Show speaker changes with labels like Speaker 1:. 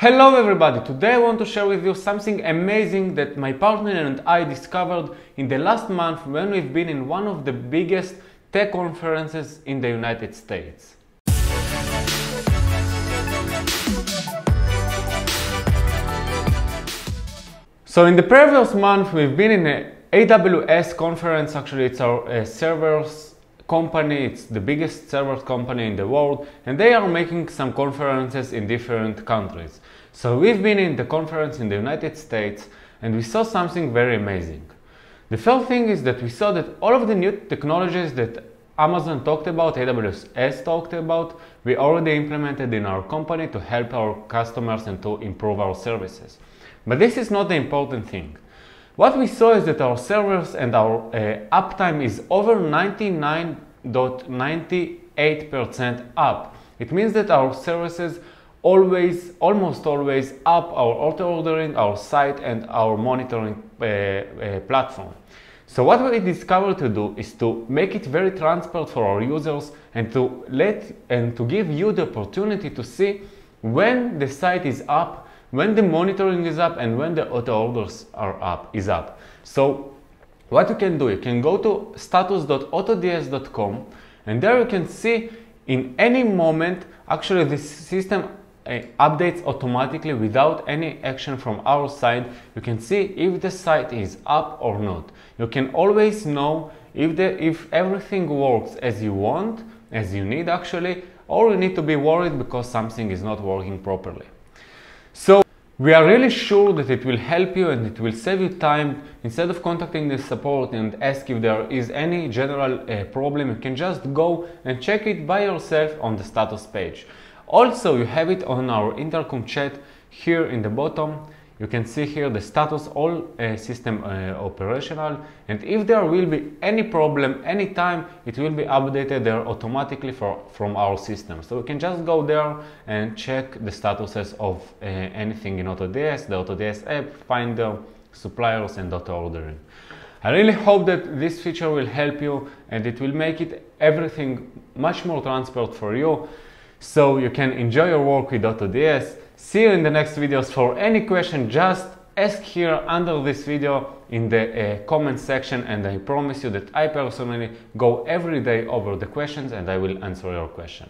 Speaker 1: Hello everybody, today I want to share with you something amazing that my partner and I discovered in the last month when we've been in one of the biggest tech conferences in the United States. So in the previous month we've been in an AWS conference, actually it's our uh, servers company, it's the biggest server company in the world, and they are making some conferences in different countries. So we've been in the conference in the United States and we saw something very amazing. The first thing is that we saw that all of the new technologies that Amazon talked about, AWS talked about, we already implemented in our company to help our customers and to improve our services. But this is not the important thing. What we saw is that our servers and our uh, uptime is over 99.98% up. It means that our services always, almost always up our auto ordering, our site and our monitoring uh, uh, platform. So what we discovered to do is to make it very transparent for our users and to let and to give you the opportunity to see when the site is up when the monitoring is up and when the auto orders are up is up. So what you can do, you can go to status.autods.com and there you can see in any moment actually the system uh, updates automatically without any action from our side. You can see if the site is up or not. You can always know if, the, if everything works as you want, as you need actually, or you need to be worried because something is not working properly. So we are really sure that it will help you and it will save you time. Instead of contacting the support and ask if there is any general uh, problem, you can just go and check it by yourself on the status page. Also, you have it on our intercom chat here in the bottom. You can see here the status, all uh, system uh, operational. And if there will be any problem anytime, it will be updated there automatically for, from our system. So you can just go there and check the statuses of uh, anything in AutoDS, the AutoDS app, find the suppliers and auto ordering. I really hope that this feature will help you and it will make it everything much more transparent for you so you can enjoy your work with AutoDS See you in the next videos. For any question, just ask here under this video in the uh, comment section and I promise you that I personally go every day over the questions and I will answer your question.